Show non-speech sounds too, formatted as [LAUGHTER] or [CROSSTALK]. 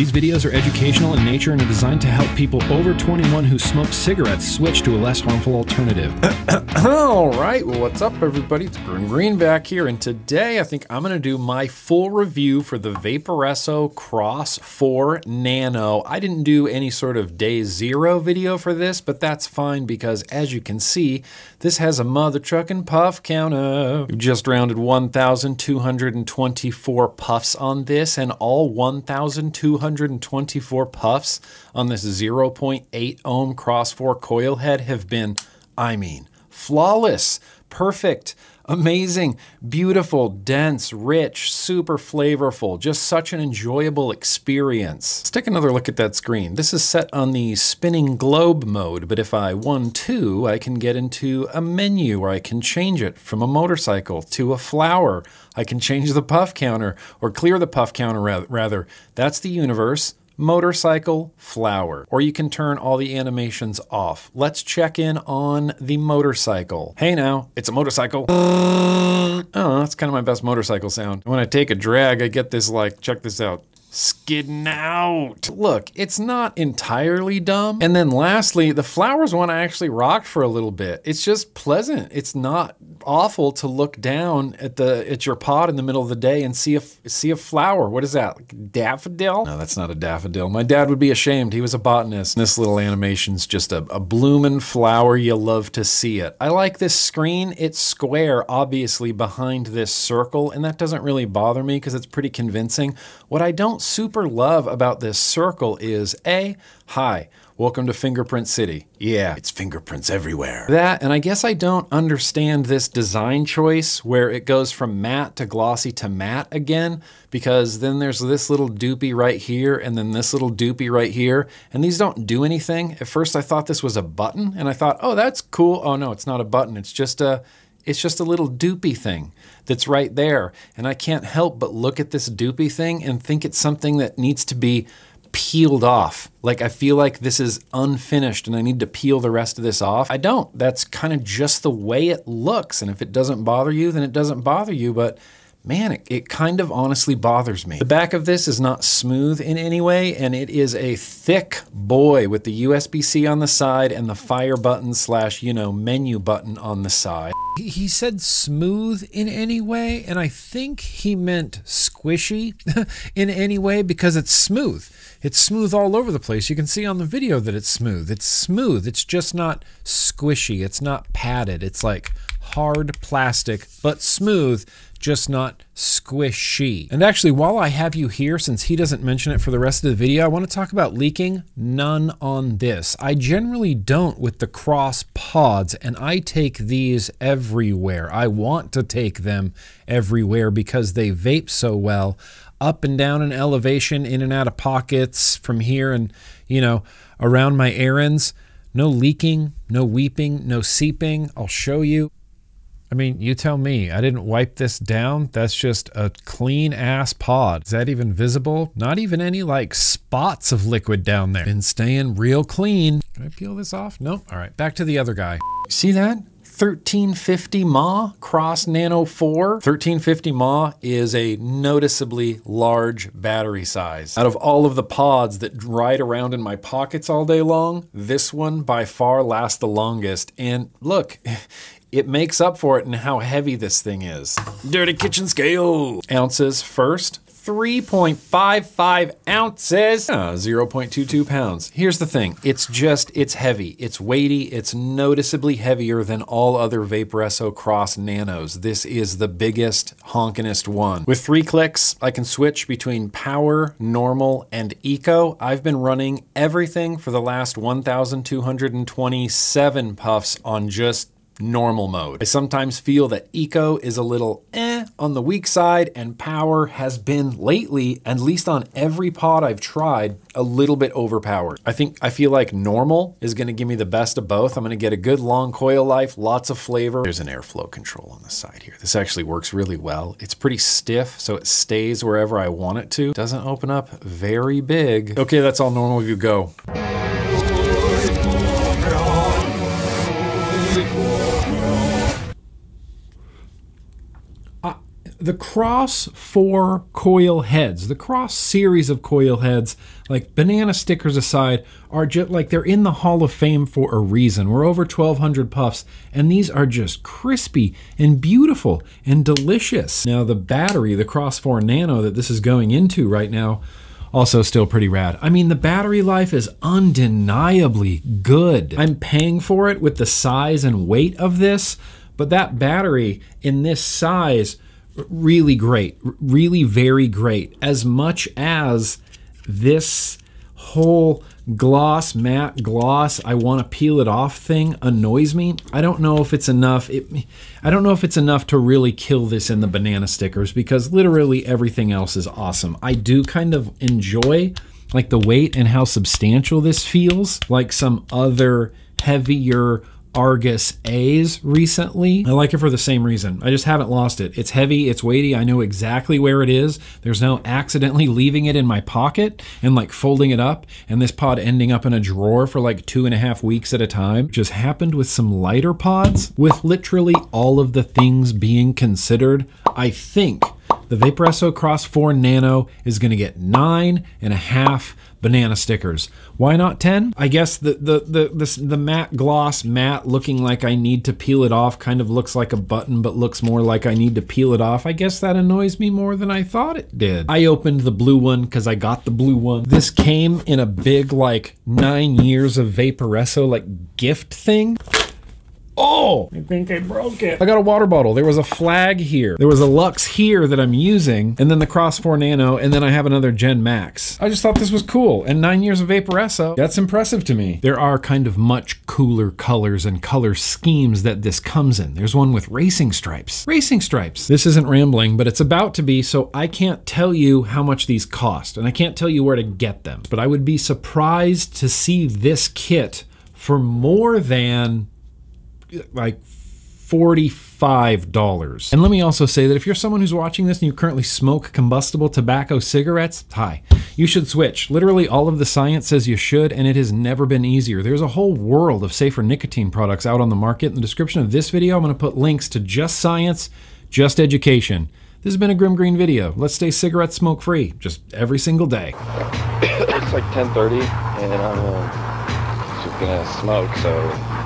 These videos are educational in nature and are designed to help people over 21 who smoke cigarettes switch to a less harmful alternative. [CLEARS THROAT] All right, well, what's up, everybody? It's Grimm Green back here, and today I think I'm going to do my full review for the Vaporesso Xros 4 Nano. I didn't do any sort of day zero video for this, but that's fine because, as you can see, this has a mother trucking puff counter. We've just rounded 1,224 puffs on this, and all 1,224 puffs on this 0.8 ohm Xros 4 coil head have been, I mean, flawless, perfect, amazing, beautiful, dense, rich, super flavorful, just such an enjoyable experience. Let's take another look at that screen. This is set on the spinning globe mode, but if I 1-2, I can get into a menu where I can change it from a motorcycle to a flower. I can change the puff counter or clear the puff counter rather. That's the universe motorcycle flower, or you can turn all the animations off. Let's check in on the motorcycle. Hey now, it's a motorcycle. Oh, that's kind of my best motorcycle sound. When I take a drag, I get this like, check this out skidding out. Look, it's not entirely dumb. And then lastly, the flowers one I actually rocked for a little bit. It's just pleasant. It's not awful to look down at the at your pot in the middle of the day and see a see a flower. What is that? Like daffodil? No, that's not a daffodil. My dad would be ashamed. He was a botanist. This little animation's just a, a bloomin' flower. You love to see it. I like this screen. It's square, obviously, behind this circle, and that doesn't really bother me because it's pretty convincing. What I don't super love about this circle is A, hi, welcome to Fingerprint City. Yeah, it's fingerprints everywhere. That, and I guess I don't understand this design choice where it goes from matte to glossy to matte again, because then there's this little doopy right here and then this little doopy right here, and these don't do anything. At first I thought this was a button, and I thought, oh, that's cool. Oh no, it's not a button, it's just a, it's just a little doopy thing that's right there. And I can't help but look at this doopy thing and think it's something that needs to be peeled off. Like I feel like this is unfinished and I need to peel the rest of this off. I don't. That's kind of just the way it looks. And if it doesn't bother you, then it doesn't bother you. But man, it, it, kind of honestly bothers me. The back of this is not smooth in any way, and it is a thick boy with the USB-C on the side and the fire button slash, you know, menu button on the side. He said smooth in any way, and I think he meant squishy [LAUGHS] in any way because it's smooth. It's smooth all over the place. You can see on the video that it's smooth. It's smooth. It's just not squishy. It's not padded. It's like hard plastic, but smooth just not squishy. And actually, while I have you here, since he doesn't mention it for the rest of the video, I want to talk about leaking. None on this. I generally don't with the Xros pods, and I take these everywhere. I want to take them everywhere because they vape so well, up and down in elevation, in and out of pockets, from here and, you know, around my errands. No leaking, no weeping, no seeping. I'll show you. I mean, you tell me. I didn't wipe this down. That's just a clean ass pod. Is that even visible? Not even any like spots of liquid down there. Been staying real clean. Can I peel this off? Nope. All right, back to the other guy. See that? 1350 mAh Xros Nano 4. 1350 mAh is a noticeably large battery size. Out of all of the pods that ride around in my pockets all day long, this one by far lasts the longest. And look, [LAUGHS] it makes up for it in how heavy this thing is. Dirty kitchen scale. Ounces first. 3.55 ounces, uh, 0.22 pounds. Here's the thing, it's just, it's heavy, it's weighty, it's noticeably heavier than all other Vaporesso Xros Nanos. This is the biggest, honkinest one. With three clicks, I can switch between power, normal, and eco. I've been running everything for the last 1,227 puffs on just normal mode. I sometimes feel that eco is a little eh on the weak side and power has been lately, at least on every pod I've tried, a little bit overpowered. I think I feel like normal is gonna give me the best of both. I'm gonna get a good long coil life, lots of flavor. There's an airflow control on the side here. This actually works really well. It's pretty stiff, so it stays wherever I want it to. Doesn't open up very big. Okay, that's all normal view go. The Xros 4 coil heads, the Xros series of coil heads, like banana stickers aside, are just like they're in the Hall of Fame for a reason. We're over 1,200 puffs, and these are just crispy and beautiful and delicious. Now, the battery, the Xros 4 Nano that this is going into right now, also still pretty rad. I mean, the battery life is undeniably good. I'm paying for it with the size and weight of this, but that battery in this size really great, really very great. As much as this whole gloss, matte gloss, I want to peel it off thing annoys me. I don't know if it's enough. It, I don't know if it's enough to really kill this in the banana stickers because literally everything else is awesome. I do kind of enjoy like the weight and how substantial this feels, like some other heavier Argus A's recently. I like it for the same reason. I just haven't lost it. It's heavy, it's weighty. I know exactly where it is. There's no accidentally leaving it in my pocket and like folding it up and this pod ending up in a drawer for like two and a half weeks at a time. Just happened with some lighter pods. With literally all of the things being considered, I think the Vaporesso Xros 4 Nano is going to get nine and a half banana stickers. Why not 10? I guess the, the, the, the, the matte gloss matte looking like I need to peel it off kind of looks like a button but looks more like I need to peel it off. I guess that annoys me more than I thought it did. I opened the blue one because I got the blue one. This came in a big like nine years of Vaporesso like gift thing. Oh, I think I broke it. I got a water bottle. There was a flag here. There was a Luxe here that I'm using, and then the Xros 4 Nano, and then I have another Gen Max. I just thought this was cool. And nine years of Vaporesso, that's impressive to me. There are kind of much cooler colors and color schemes that this comes in. There's one with racing stripes. Racing stripes. This isn't rambling, but it's about to be, so I can't tell you how much these cost, and I can't tell you where to get them. But I would be surprised to see this kit for more than like $45. And let me also say that if you're someone who's watching this and you currently smoke combustible tobacco cigarettes, hi, you should switch. Literally all of the science says you should, and it has never been easier. There's a whole world of safer nicotine products out on the market. In the description of this video, I'm going to put links to just science, just education. This has been a Grimm Green video. Let's stay cigarette smoke free, just every single day. [COUGHS] it's like 10:30, and I'm uh, just gonna smoke. So